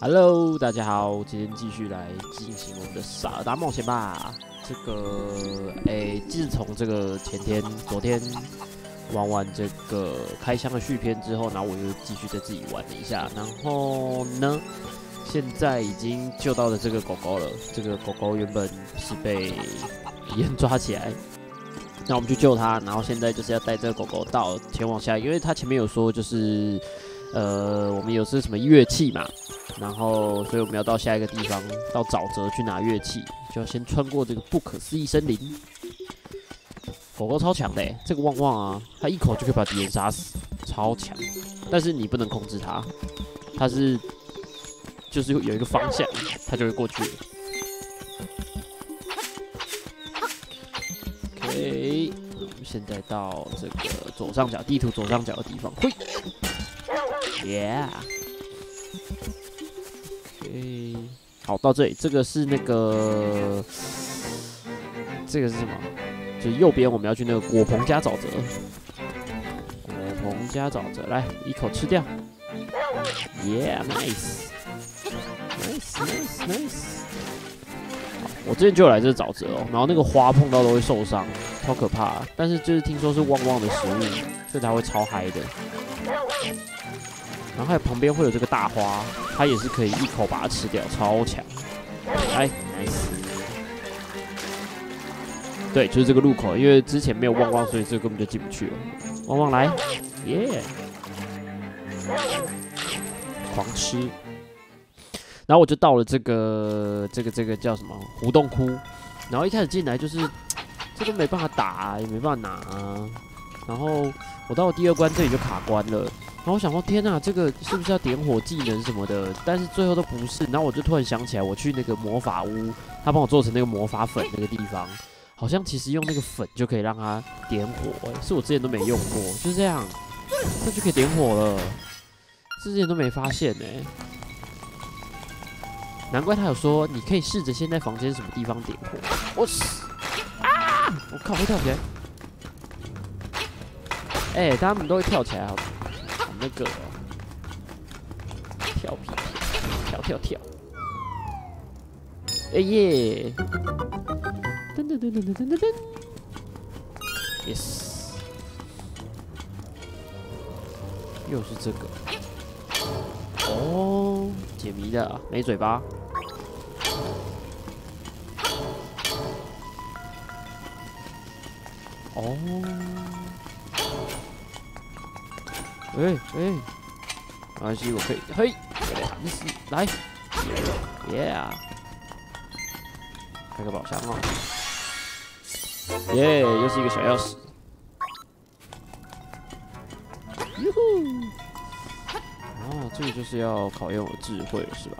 Hello，大家好，今天继续来进行我们的萨尔达冒险吧。这个，诶，自从这个前天、昨天玩完这个开箱的续篇之后，然后我又继续再自己玩了一下。然后呢，现在已经救到了这个狗狗了。这个狗狗原本是被敌人抓起来，那我们去救它。然后现在就是要带这个狗狗到前往下，因为它前面有说就是，呃，我们有是什么乐器嘛。然后，所以我们要到下一个地方，到沼泽去拿乐器，就要先穿过这个不可思议森林。狗狗超强的，这个旺旺啊，它一口就可以把敌人杀死，超强。但是你不能控制它，它是就是有一个方向，它就会过去。OK，我们现在到这个左上角地图左上角的地方，嘿，Yeah。诶，好，到这里，这个是那个，这个是什么？就右边我们要去那个果棚加沼泽，果棚加沼泽，来一口吃掉，Yeah，nice，nice，nice，nice。我之前就有来这沼泽哦，然后那个花碰到都会受伤，超可怕。但是就是听说是旺旺的食物，所以它会超嗨的。然后还有旁边会有这个大花，它也是可以一口把它吃掉，超强。哎，nice。对，就是这个路口，因为之前没有旺旺，所以这根本就进不去了。旺旺来，耶！狂吃。然后我就到了这个这个这个叫什么胡洞窟，然后一开始进来就是这都没办法打，也没办法拿。然后我到了第二关，这里就卡关了。然后我想说，天呐，这个是不是要点火技能什么的？但是最后都不是。然后我就突然想起来，我去那个魔法屋，他帮我做成那个魔法粉那个地方，好像其实用那个粉就可以让它点火。是我之前都没用过，就是这样，那就可以点火了。之前都没发现呢，难怪他有说你可以试着先在房间什么地方点火。我死啊！我靠，会跳起来！哎，他们都会跳起来，好。那个跳皮跳跳跳，哎耶！噔噔噔噔噔噔噔。噔，yes，又是这个。哦，解谜的没嘴巴，哦。哎哎，没关系，我可以，嘿，来，Yeah，开个宝箱哦，耶，又是一个小钥匙，哟呼，哦，这个就是要考验我智慧了，是吧？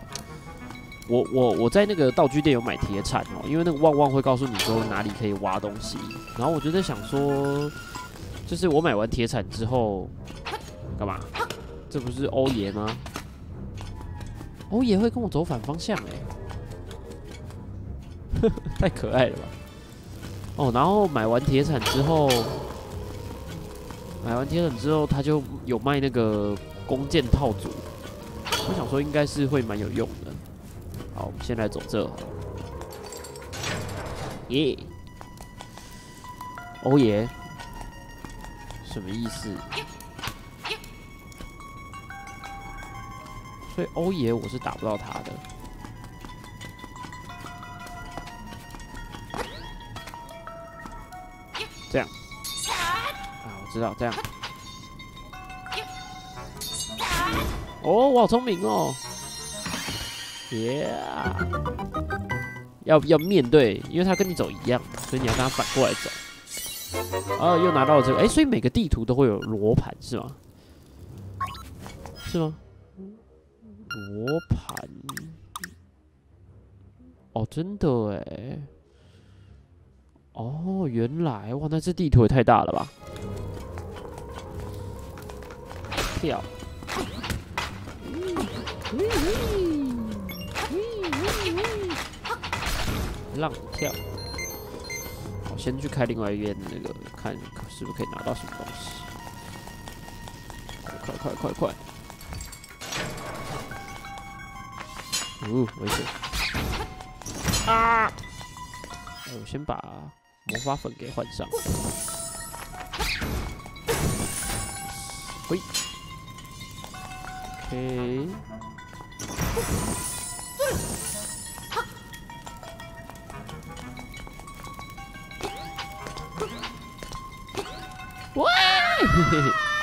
我我我在那个道具店有买铁铲哦，因为那个旺旺会告诉你说哪里可以挖东西，然后我就在想说，就是我买完铁铲之后。干嘛？这不是欧爷吗？欧爷会跟我走反方向哎，太可爱了吧！哦，然后买完铁铲之后，买完铁铲之后，他就有卖那个弓箭套组，我想说应该是会蛮有用的。好，我们先来走这。耶，欧爷，什么意思？所以欧爷我是打不到他的，这样啊，我知道这样。哦，我好聪明哦！耶，要要面对，因为他跟你走一样，所以你要跟他反过来走。哦，又拿到了这个，哎，所以每个地图都会有罗盘是吗？是吗？罗盘哦，真的哎，哦，原来哇，那这地图也太大了吧！跳，浪跳，我先去开另外一边那个，看是不是可以拿到什么东西。快快快快！哦，危险！啊！我先把魔法粉给换上。嘿，OK。哇！嘿嘿。耶！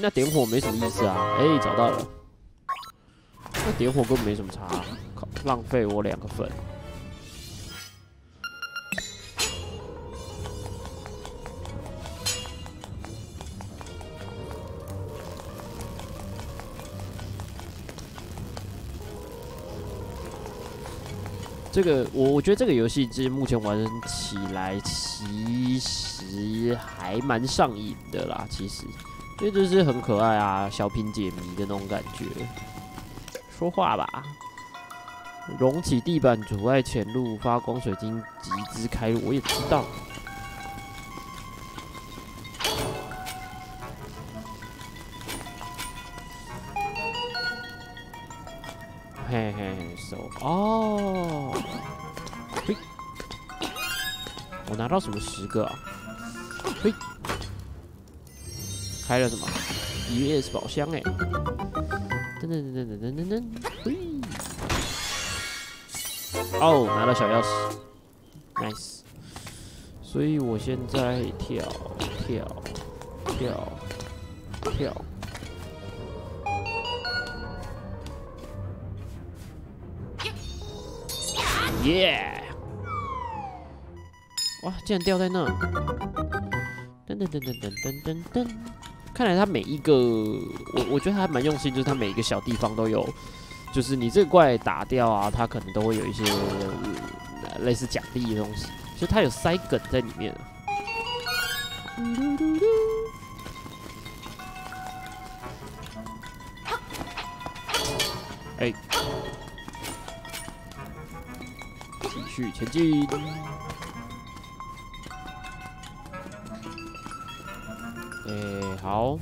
那点火没什么意思啊！哎，找到了。那点火根本没什么差，靠，浪费我两个粉。这个我我觉得这个游戏其实目前玩起来其实还蛮上瘾的啦，其实，因为就是很可爱啊，小品解谜的那种感觉。说话吧，隆起地板阻碍前路，发光水晶集资开路，我也知道。嘿嘿嘿，so 哦，嘿，我拿到什么十个啊？嘿，开了什么？ES 宝箱哎！噔噔噔噔噔噔噔，嘿！哦，拿到小钥匙，nice。所以我现在跳跳跳跳。耶！哇，竟然掉在那！噔噔噔噔噔噔噔噔！看来他每一个，我我觉得还蛮用心，就是他每一个小地方都有，就是你这个怪打掉啊，他可能都会有一些类似奖励的东西，就他有塞梗在里面。哎。继续前进。哎，好，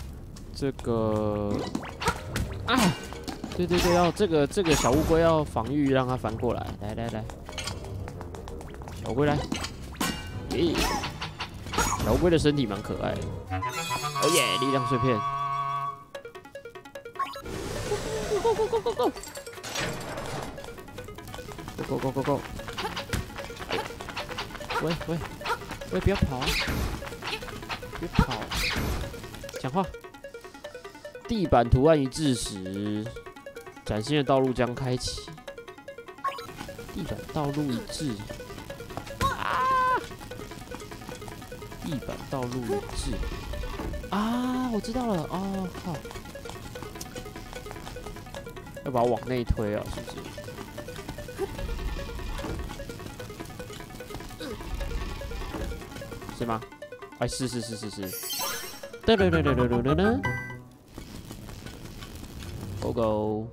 这个啊，对对对，要这个这个小乌龟要防御，让它翻过来。来来来，小乌龟来。耶，小乌龟的身体蛮可爱的。哦耶，力量碎片。Go go go go go go go go go go。喂喂喂！不要跑啊！别跑！讲话。地板图案一致时，崭新的道路将开启。地板道路一致。啊！地板道路一致。啊！我知道了。哦，好。要把我往内推啊，是不是？是吗？哎，是是是是是。噔噔噔噔噔噔噔。Go go。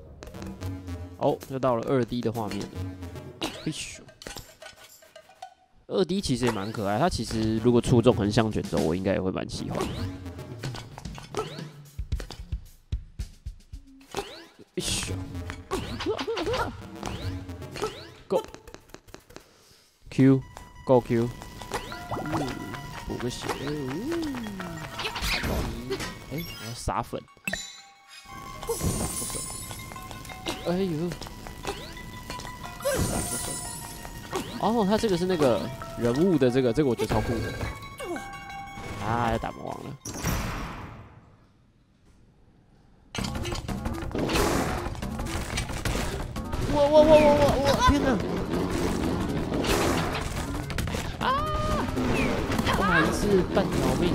哦，又到了二 D 的画面了。嘿咻。二 D 其实也蛮可爱，它其实如果出这种横向卷轴，我应该也会蛮喜欢。嘿咻。Go。Q。Go Q。补个血，看到你，哎，我要撒粉，哎呦，撒个粉，哦，他这个是那个人物的这个，这个我觉得超酷的，啊，打魔王了，我我我我我我，天哪！还是半条命。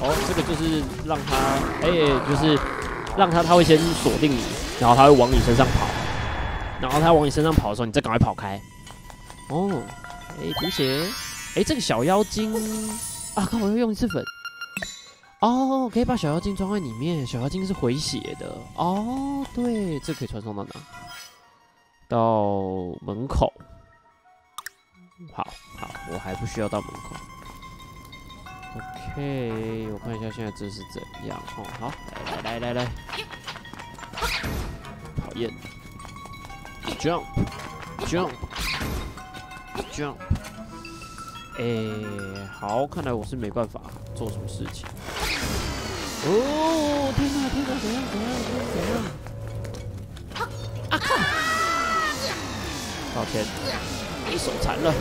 哦，这个就是让他，哎，就是让他，他会先锁定你，然后他会往你身上跑，然后他往你身上跑的时候，你再赶快跑开。哦，哎，补血，哎，这个小妖精，啊，看我又用一次粉。哦，可以把小妖精装在里面。小妖精是回血的。哦，对，这可以传送到哪？到门口。好好，我还不需要到门口。OK，我看一下现在这是怎样。哦，好，来来来来来，讨厌，Jump，Jump，Jump。哎，好，看来我是没办法做什么事情。哦，天哪，天哪，怎样，怎样，怎样，怎样？啊靠！抱歉，你手残了。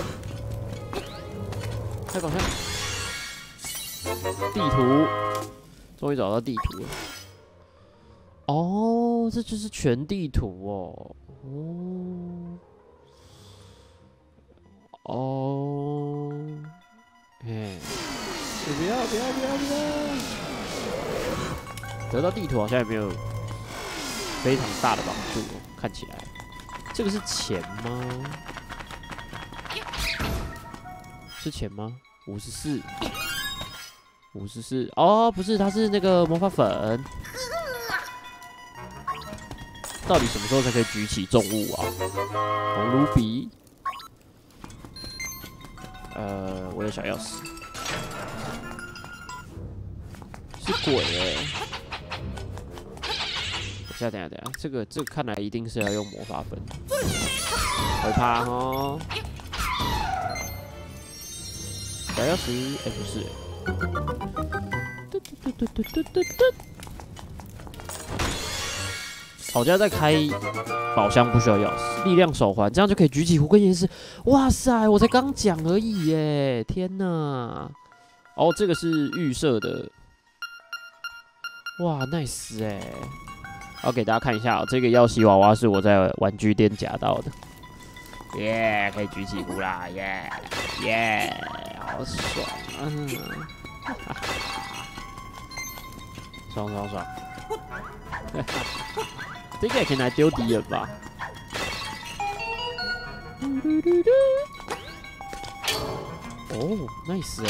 太搞笑！地图，终于找到地图了。哦，这就是全地图哦。哦。哦，哎，不要不要不要不要！得到地图好像也没有非常大的帮助，看起来。这个是钱吗？是钱吗？五十四，五十四。哦，不是，它是那个魔法粉。到底什么时候才可以举起重物啊？红卢比。呃，我的小钥匙，是鬼哎！等下，等下，等下，这个，这个看来一定是要用魔法粉，会怕哦。小钥匙，哎，不是，嘟嘟嘟嘟嘟嘟嘟。我家在开宝箱，不需要钥匙。力量手环，这样就可以举起壶跟岩石。哇塞，我才刚讲而已耶！天哪！哦，这个是预设的。哇，nice 哎！好给大家看一下，这个耀西娃娃是我在玩具店夹到的。耶，可以举起壶啦！耶耶，好爽！嗯，爽爽爽！这个也可以来丢敌人吧。哦，nice 哎！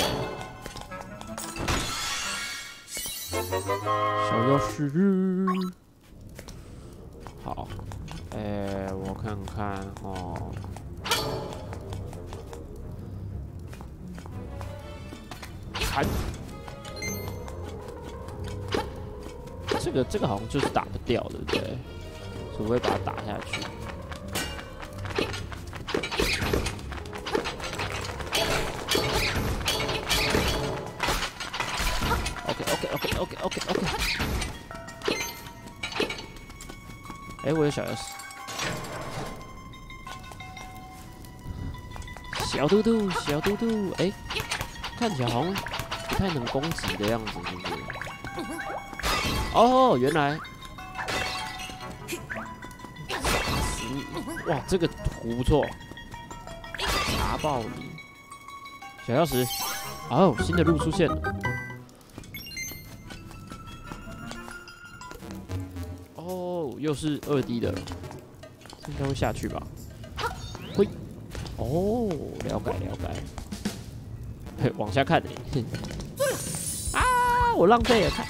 小钥匙，好，哎，我看看哦。砍！这个这个好像就是打不掉，对不对？除非把它打下去。OK OK OK OK OK OK。哎，我有小钥匙。小嘟嘟，小嘟嘟，哎，看起来好像不太能攻击的样子，是不是？哦，原来。哇，这个图不错，砸爆你！小钥匙，哦，新的路出现了。又是二 D 的，应该会下去吧？会。哦，了解了解。嘿，往下看嘿。啊，我浪费了看。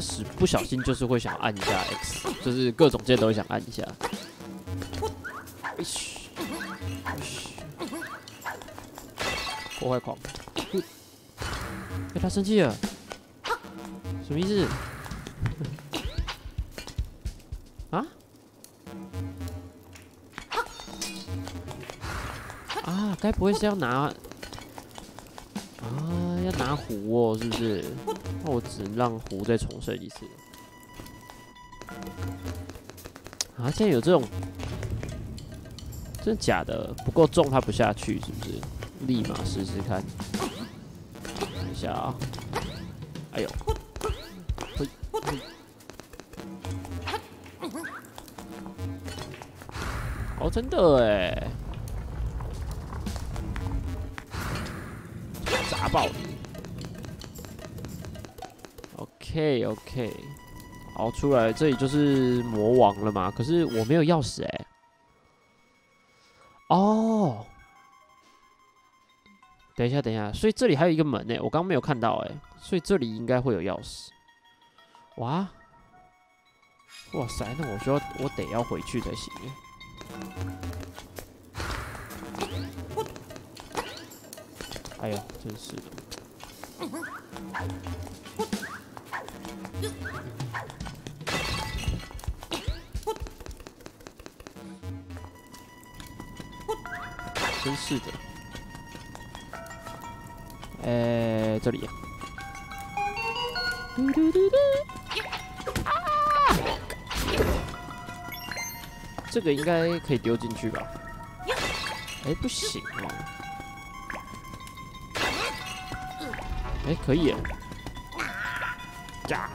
是不小心就是会想按一下 X，就是各种键都会想按一下。破坏狂！哎，他生气了，什么意思？啊？啊？该不会是要拿啊？要拿壶哦，是不是？那我只能让壶再重生一次。啊，现在有这种，真的假的？不够重，它不下去，是不是？立马试试看。等一下啊！哎呦！哦，真的哎！砸爆你！OK OK，好，出来这里就是魔王了嘛？可是我没有钥匙哎。哦，等一下，等一下，所以这里还有一个门呢，我刚没有看到哎，所以这里应该会有钥匙。哇，哇塞，那我说我得要回去才行。哎呦，真是的。真是的。哎，这里。嘟嘟嘟嘟。这个应该可以丢进去吧？哎，不行哦。哎，可以。呀！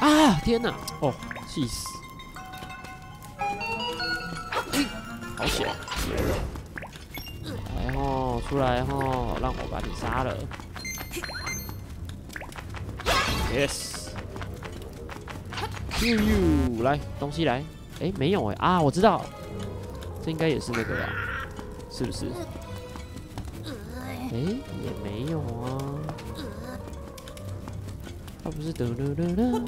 啊！天哪！哦，气死！好险！来吼，出来吼，让我把你杀了。Yes。呦呦，来，东西来。哎，没有哎啊，我知道，这应该也是那个吧？是不是？哎，也没有啊。他不是得了了了？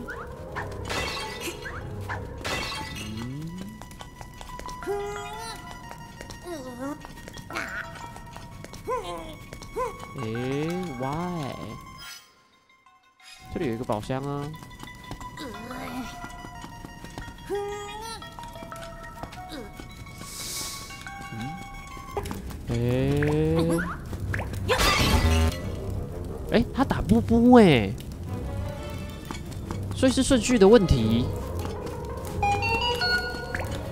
哎，Why？这里有一个宝箱啊。哎。哎，他打布布哎，所以是顺序的问题。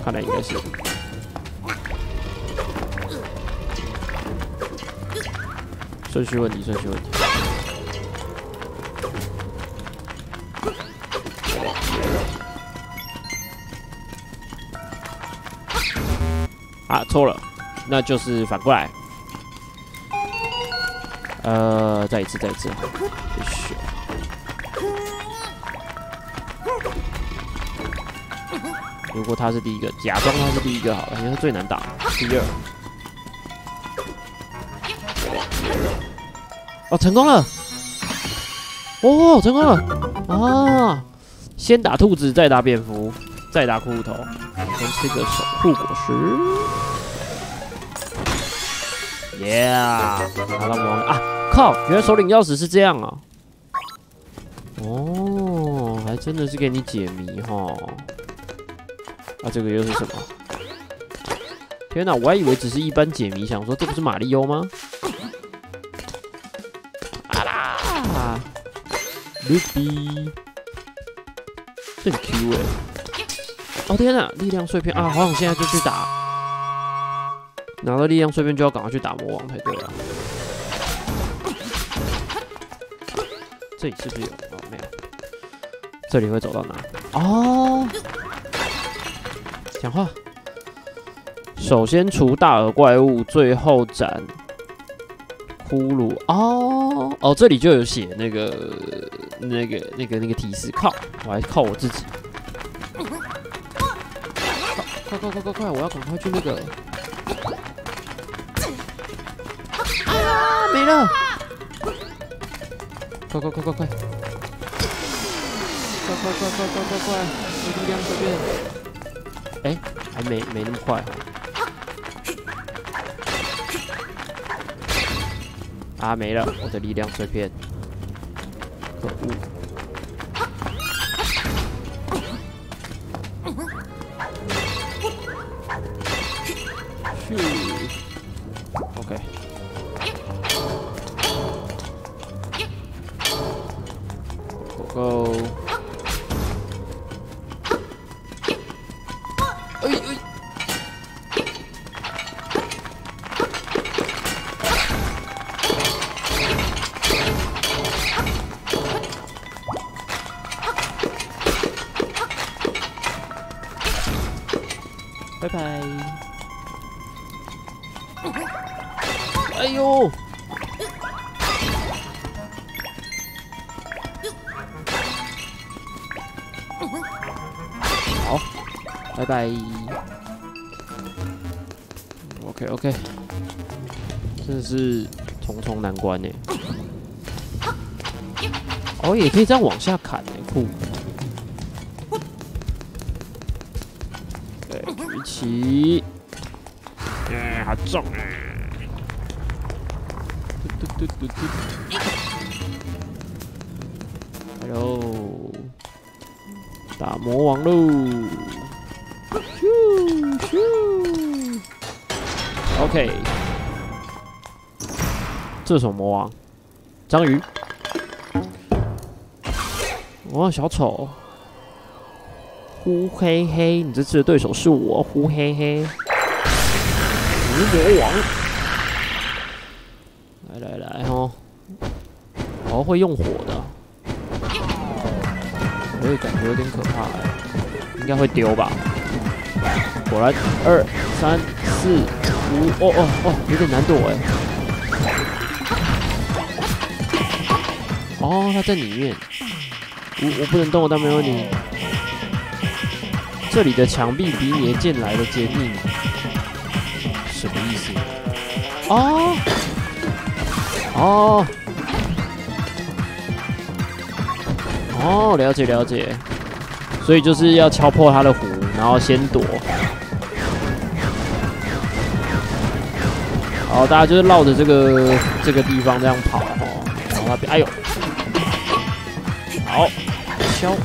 看来应该是。顺序问题，顺序问题。啊，错了，那就是反过来。呃，再一次，再一次。如果他是第一个，假装他是第一个好了，因为他最难打。第二。哦，成功了！哦，成功了！啊，先打兔子，再打蝙蝠，再打骷髅头，先吃个守护果实。耶！拿到魔啊！靠，原来首领钥匙是这样啊！哦，还真的是给你解谜哈！啊，这个又是什么？天哪，我还以为只是一般解谜，想说这不是马里欧吗啊？Ruby，很 Q 哎！哦天哪，力量碎片啊！好想现在就去打，拿到力量碎片就要赶快去打魔王才对啊！这里是不是有？哦，没有。这里会走到哪？哦，讲话。首先除大耳怪物，最后斩骷髅。哦哦，这里就有写那个。那个、那个、那个提示，靠！我还靠我自己。快快快快快！我要赶快去那个。没了！快快快快快！快快快快快快快！力量碎片。哎，还没没那么快。啊！没了，我的力量碎片。可恶！拜拜！哎呦！好，拜拜！OK OK，真的是重重难关呢。哦，也可以这样往下砍呢，酷。起。哎，好重啊！嘟嘟嘟嘟嘟。打魔王喽！咻咻。OK，这什么魔王？章鱼。哇，小丑。呼嘿嘿，你这次的对手是我，呼嘿嘿。牛魔王。来来来哦，哦会用火的。我也，感觉有点可怕哎，应该会丢吧？果然，二三四五，哦哦哦，有点难躲哎。哦，他在里面，我我不能动，我但没有你。这里的墙壁比你的剑来的坚硬，什么意思？哦哦。哦，了解了解，所以就是要敲破他的壶，然后先躲。好，大家就是绕着这个这个地方这样跑哦，然后他边，哎呦，好，敲，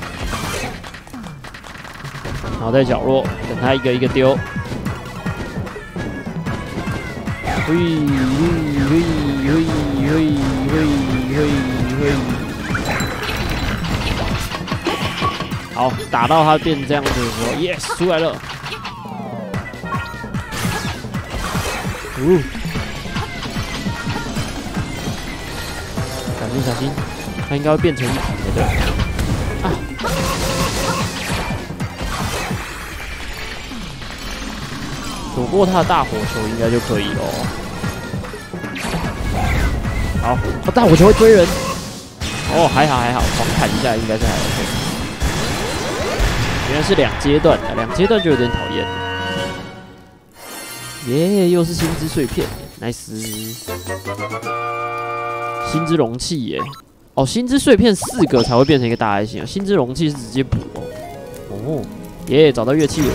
然后在角落等他一个一个丢。嘿，嘿，嘿，嘿，嘿，嘿，嘿。好，打到他变这样子的时候，yes 出来了。呜，小心小心，他应该会变成一体的，过他的大火球应该就可以了。好，他大火球会追人。哦，还好还好，狂砍一下应该是还 OK。原来是两阶段的，两阶段就有点讨厌。耶，又是星之碎片，nice。星之容器耶，哦，星之碎片四个才会变成一个大爱心啊，星之容器是直接补哦。哦，耶，找到乐器了。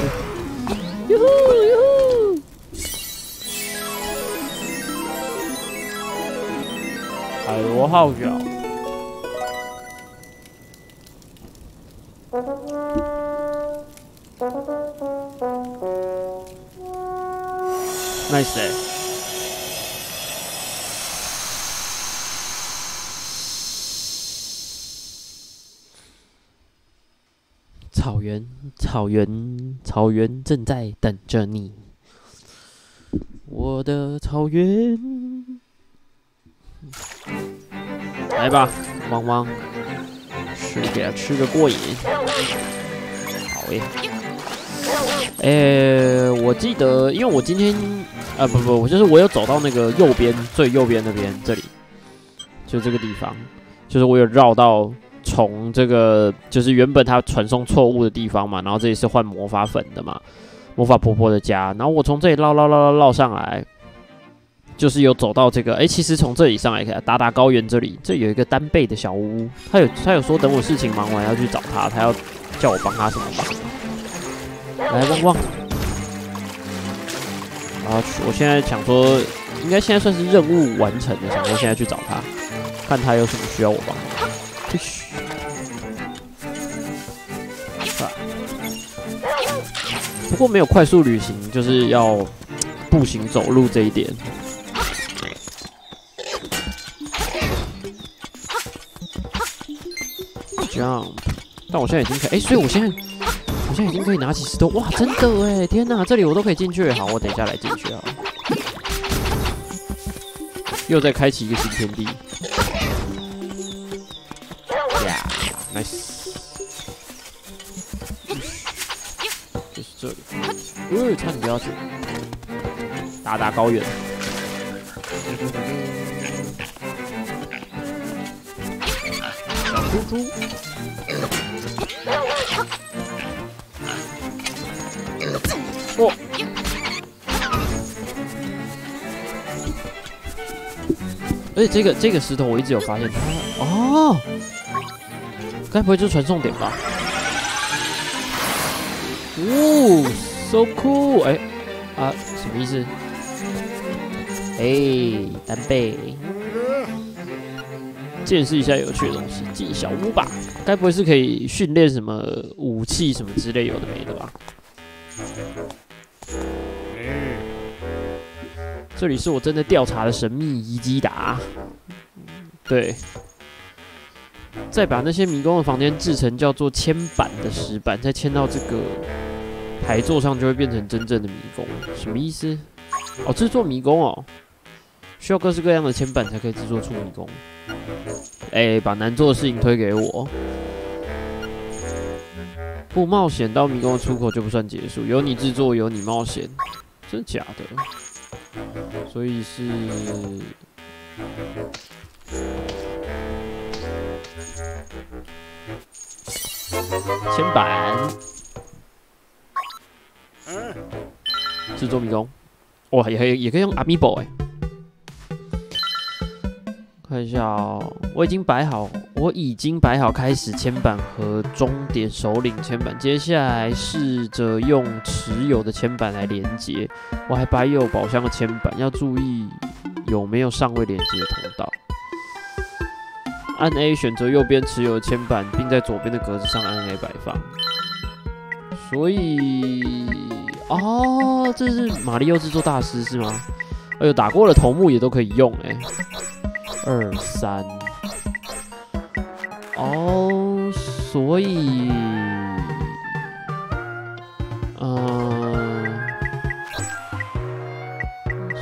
罗号角。nice 草原，草原，草原正在等着你，我的草原。来吧，汪汪，吃给他吃个过瘾。好耶。诶，我记得，因为我今天。啊不不，我就是我有走到那个右边最右边那边这里，就这个地方，就是我有绕到从这个就是原本他传送错误的地方嘛，然后这里是换魔法粉的嘛，魔法婆婆的家，然后我从这里绕绕绕绕绕上来，就是有走到这个，哎，其实从这里上来看，达达高原这里，这有一个单倍的小屋，他有他有说等我事情忙完要去找他，他要叫我帮他什么忙，来旺旺。啊！我现在想说，应该现在算是任务完成了。想说现在去找他，看他有什么需要我帮。嘘。不过没有快速旅行，就是要步行走路这一点。Jump！但我现在已经可以，哎，所以我现在。我现在已经可以拿起石头，哇，真的哎！天哪，这里我都可以进去。好，我等一下来进去啊。又在开启一个新天地。呀，nice。就是这里。呃，差点不要去。达达高原。猪猪。哦，而且这个这个石头我一直有发现它哦，该不会就是传送点吧？哦，so cool！哎啊，什么意思？哎，单倍，见识一下有趣的东西，进小屋吧。该不会是可以训练什么武器什么之类有的没的吧？这里是我正在调查的神秘遗迹达。对，再把那些迷宫的房间制成叫做铅板的石板，再嵌到这个台座上，就会变成真正的迷宫。什么意思？哦，制作迷宫哦，需要各式各样的铅板才可以制作出迷宫。哎，把难做的事情推给我。不冒险到迷宫的出口就不算结束，有你制作，有你冒险，真假的？所以是铅板，制作迷宫，哇，也可以也可以用 Amiibo 哎，看一下哦，我已经摆好，我已经摆好开始铅板和终点首领铅板，接下来试着用持有的铅板来连接。我还摆有宝箱的铅板，要注意有没有尚未连接的通道。按 A 选择右边持有的铅板，并在左边的格子上按 A 摆放。所以，哦，这是马里奥制作大师是吗？哎呦，打过的头目也都可以用哎。二三，哦，所以，嗯，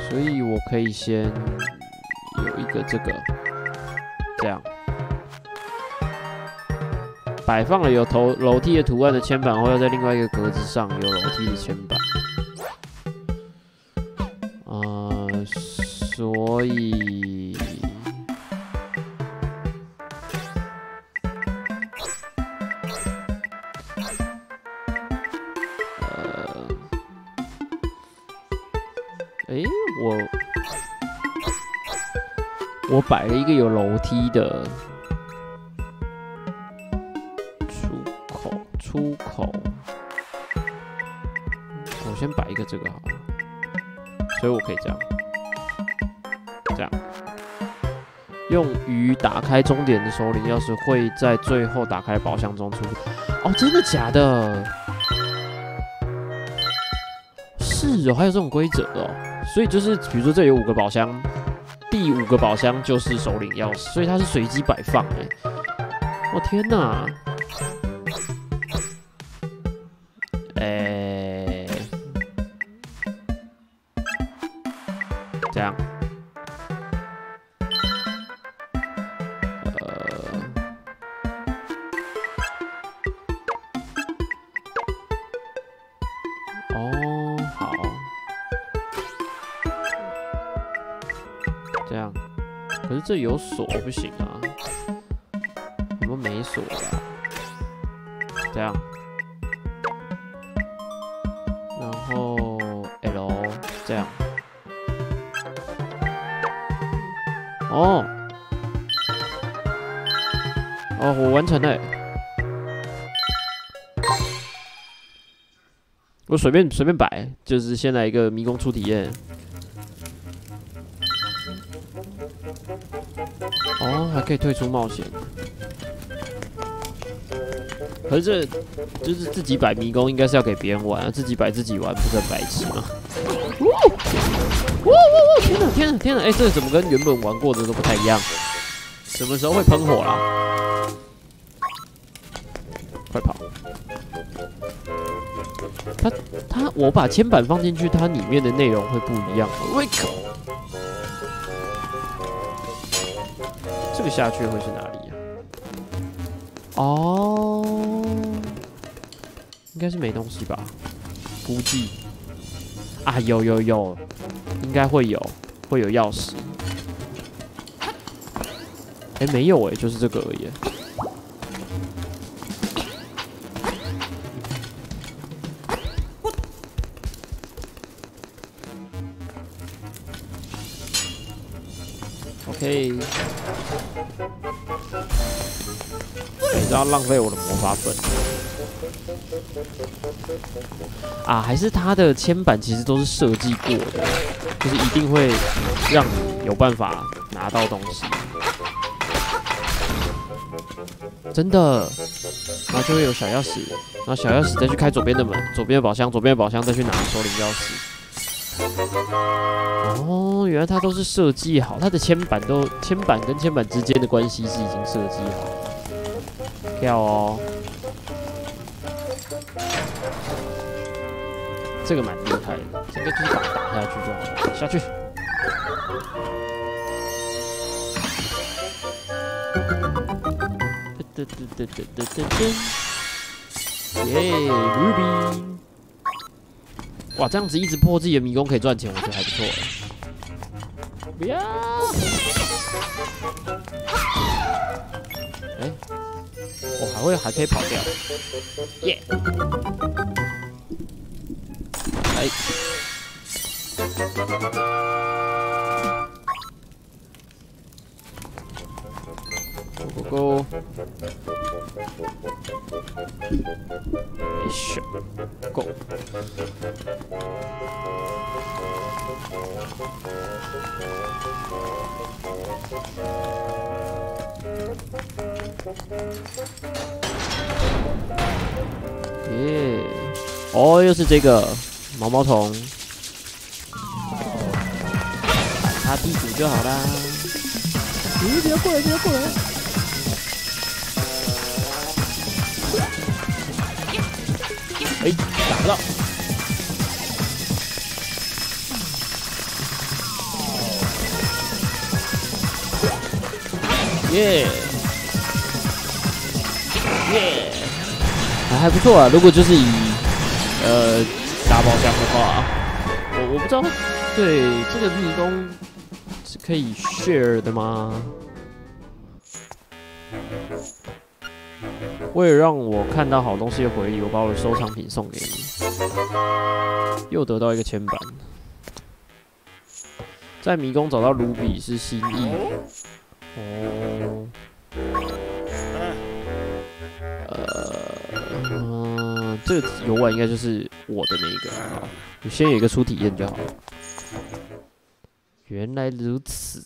所以我可以先有一个这个，这样。摆放了有头楼梯的图案的铅板后，要在另外一个格子上有楼梯的铅板。摆了一个有楼梯的。出口，出口。我先摆一个这个好了，所以我可以这样，这样用鱼打开终点的首领钥匙会在最后打开宝箱中出现。哦，真的假的？是哦，还有这种规则哦。所以就是，比如说这有五个宝箱，第五个宝箱就是首领钥匙，所以它是随机摆放。哎，我天哪！锁不行啊？怎么没锁啊？这样，然后 L 这样，哦，哦，我完成了。我随便随便摆，就是先来一个迷宫初体验。还可以退出冒险。可是这就是自己摆迷宫，应该是要给别人玩啊，自己摆自己玩，不是很白痴吗？哇哇哇！天哪天哪天哪！哎，这怎么跟原本玩过的都不太一样？什么时候会喷火啦？快跑！他他，我把铅板放进去，它里面的内容会不一样。这下去会是哪里呀？哦，应该是没东西吧？估计啊，有有有，应该会有，会有钥匙。哎，没有哎，就是这个而已。OK。这样浪费我的魔法粉啊！还是它的铅板其实都是设计过的，就是一定会让你有办法拿到东西。真的，然后就会有小钥匙，然后小钥匙再去开左边的门，左边的宝箱，左边的宝箱再去拿首领钥匙。哦，原来它都是设计好，它的铅板都铅板跟铅板之间的关系是已经设计好。跳哦，这个蛮厉害的，这个就是打打下去就好了，下去。噔噔噔噔噔噔噔，耶，Ruby！哇，这样子一直破自己的迷宫可以赚钱，我觉得还不错。不要！哎。我还会还可以跑掉，耶！哎，Go Go Go！哎咻，Go！耶！哦，又是这个毛毛虫，喊他地主就好啦。你不要过来，不要过来！哎，打不到。耶！耶，还还不错啊。如果就是以呃大包箱的话，我我不知道，对这个迷宫是可以 share 的吗？为了让我看到好东西的回忆，我把我的收藏品送给你，又得到一个铅板。在迷宫找到卢比是心意哦。呃，这个游玩应该就是我的那个啊，你先有一个初体验就好了。原来如此。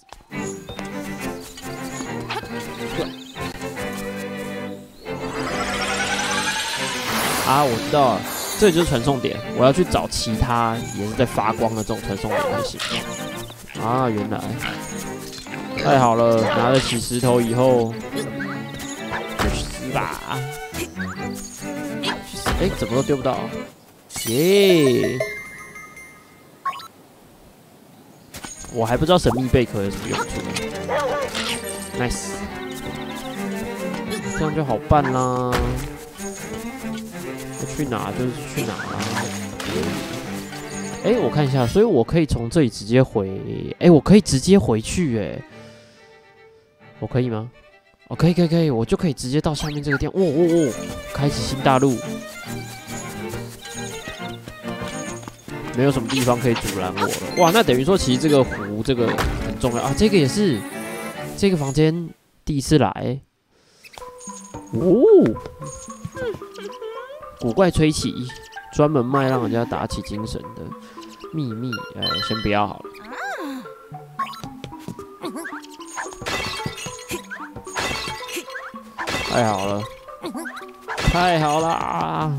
啊，我知道了，这就是传送点，我要去找其他也是在发光的这种传送点才行。啊，原来，太好了，拿了起石头以后。吧！哎，怎么都丢不到？耶！我还不知道神秘贝壳有什么用处。Nice，这样就好办啦。去哪就是去哪啦。哎，我看一下，所以我可以从这里直接回。哎，我可以直接回去哎，我可以吗？哦，可以可以可以，我就可以直接到下面这个店。哦哦哦，开启新大陆，没有什么地方可以阻拦我了。哇，那等于说其实这个湖这个很重要啊。这个也是这个房间第一次来。哦，古怪吹起，专门卖让人家打起精神的秘密。哎，先不要好了。太好了，太好了啊！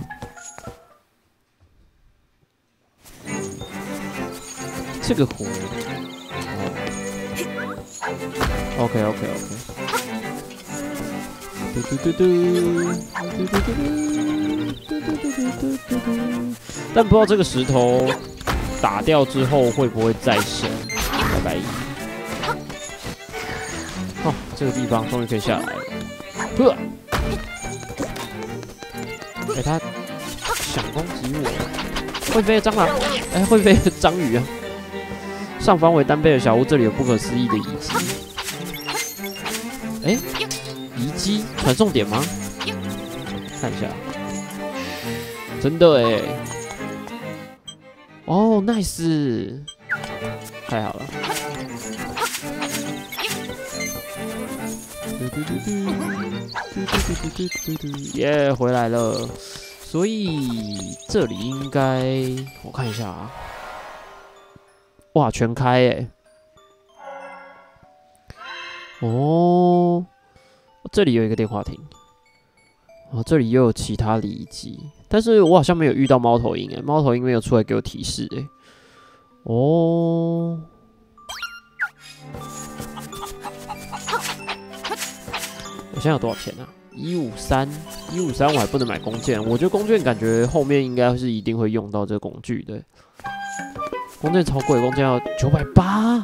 这个湖，OK OK OK，嘟嘟，嘟嘟嘟嘟嘟嘟。但不知道这个石头打掉之后会不会再生？拜拜。哦，这个地方终于可以下来了。呵，哎，他想攻击我，会飞的蟑螂，哎，会飞的章鱼啊！上方为单倍的小屋，这里有不可思议的遗迹。哎，遗迹传送点吗？看一下，真的哎！哦，nice，太好了！耶，回来了。所以这里应该我看一下啊，哇，全开哎。哦，这里有一个电话亭。哦，这里又有其他礼仪，但是我好像没有遇到猫头鹰哎，猫头鹰没有出来给我提示哎。哦，我现在有多少钱啊？一五三，一五三，我还不能买弓箭。我觉得弓箭感觉后面应该是一定会用到这个工具的。弓箭超贵，弓箭要九百八，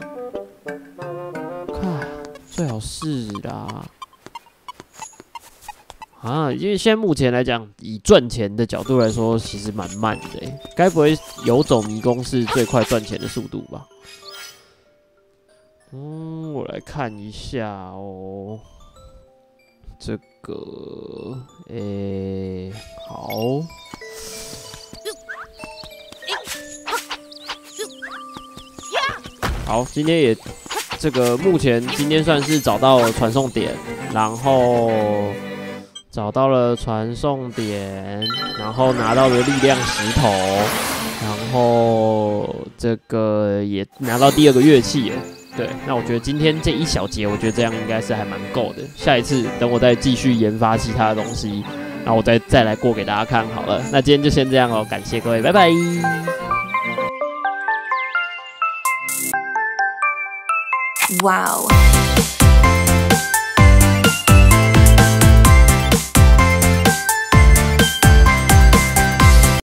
看最好是啦。啊，因为现在目前来讲，以赚钱的角度来说，其实蛮慢的。该不会游走迷宫是最快赚钱的速度吧？嗯，我来看一下哦。这个，诶，好。好，今天也这个目前今天算是找到传送点，然后。找到了传送点，然后拿到了力量石头，然后这个也拿到第二个乐器了。对，那我觉得今天这一小节，我觉得这样应该是还蛮够的。下一次等我再继续研发其他的东西，然后我再再来过给大家看好了。那今天就先这样哦，感谢各位，拜拜。哇哦。